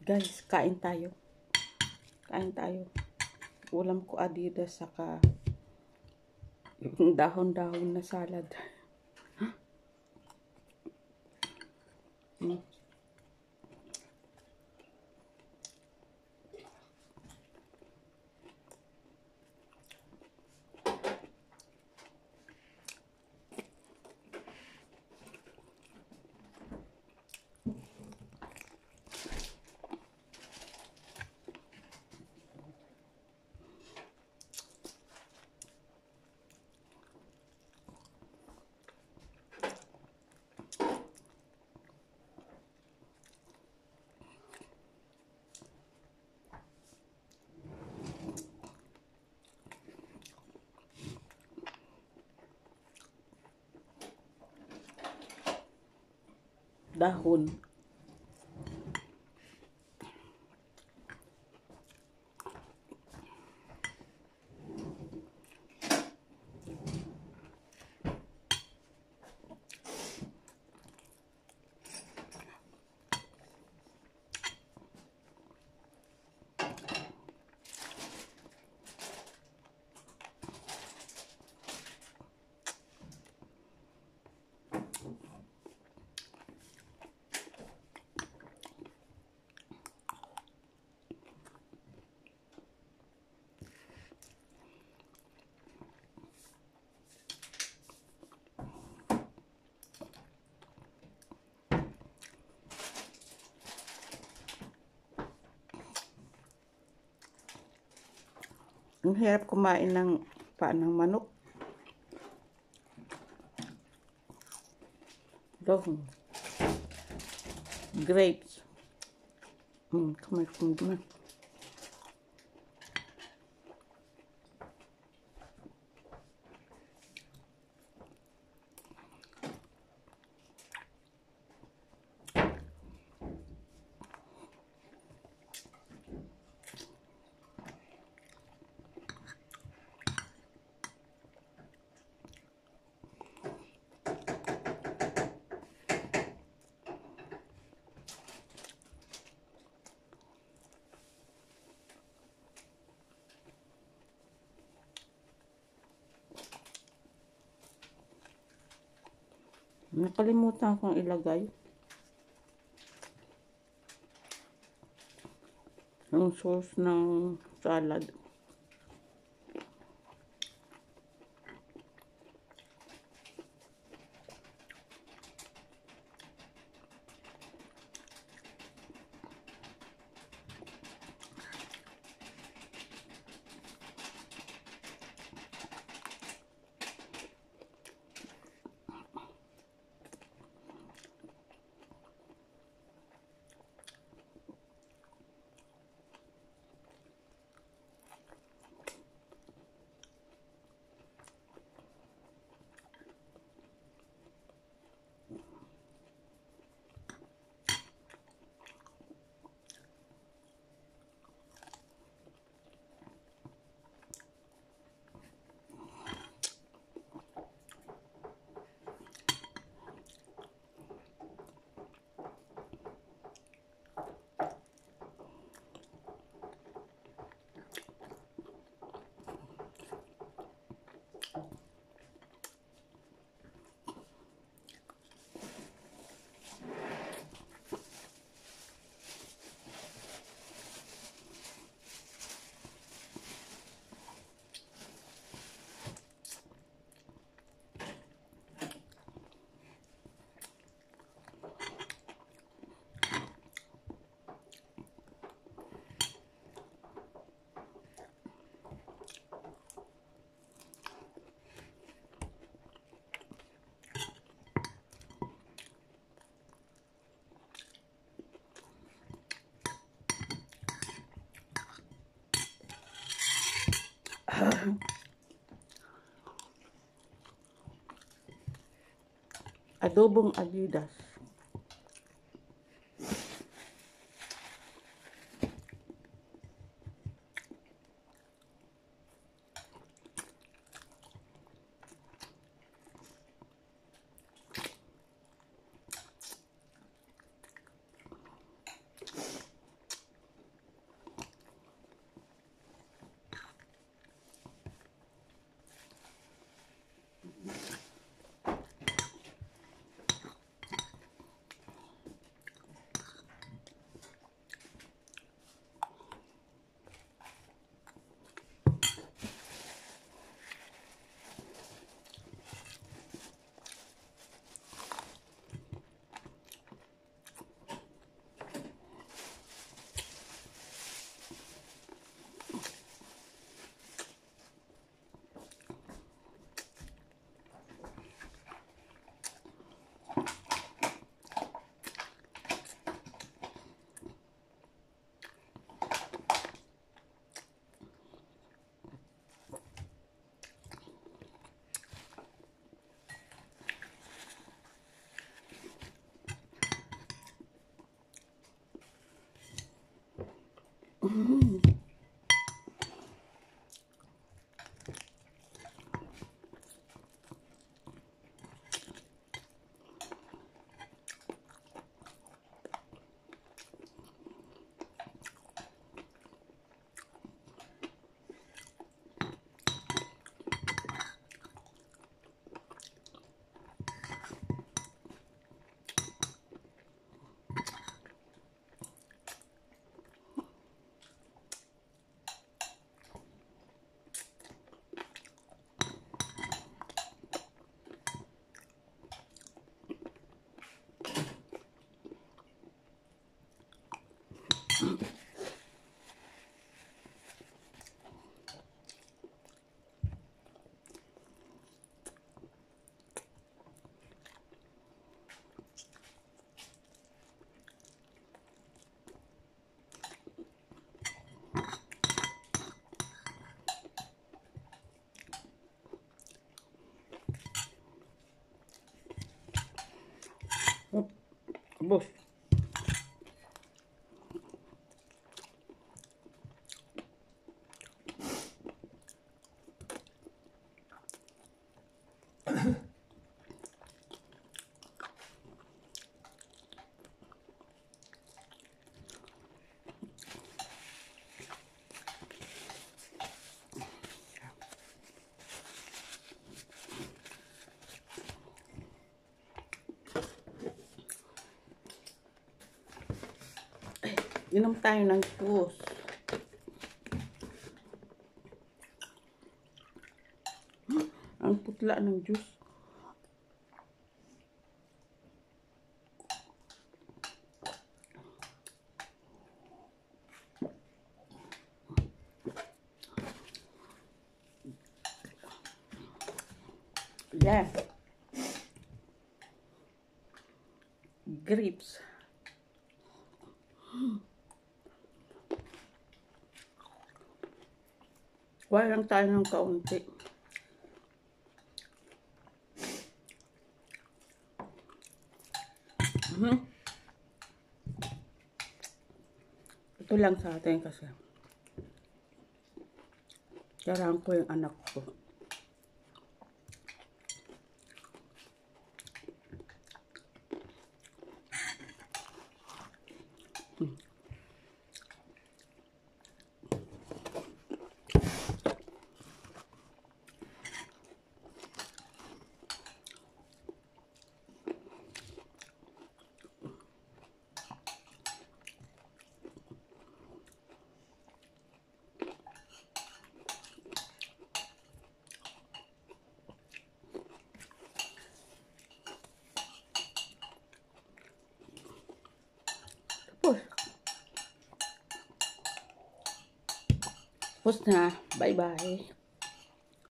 Guys, kain tayo. Kain tayo. Ulam ko adidas saka yung dahon-dahon na salad. Hmm. Dahon. Ang hirap kumain ng paa ng manok. Dahon. Grapes. Hmm, kamay ko naman. Nakalimutan kong ilagay. Yung sauce ng salad. Adobong Adidas. Mm-hmm. assim. Bof. Inom tayo ng juice. Putla ng juice. Yeah. Grapes. Kuha lang tayo ng kaunti. Ito lang sa atin kasi. Kailangan ko yung anak ko. Tapos. Tapos na. Bye-bye.